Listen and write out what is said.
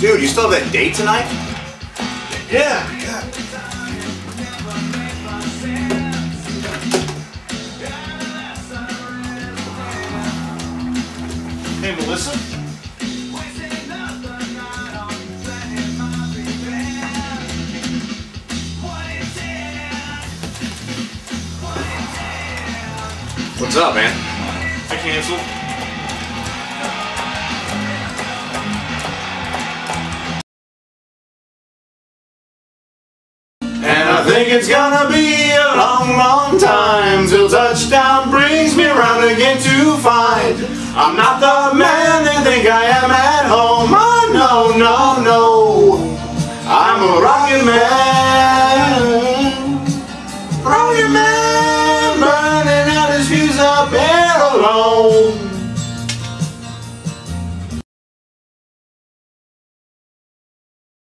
Dude, you still have that date tonight? Yeah, yeah. Hey, Melissa? What's up, man? I canceled. Think it's gonna be a long, long time till touchdown brings me round again to find I'm not the man they think I am at home. Oh no, no, no, I'm a rocket man. Rocket man burning out his fuse up here alone.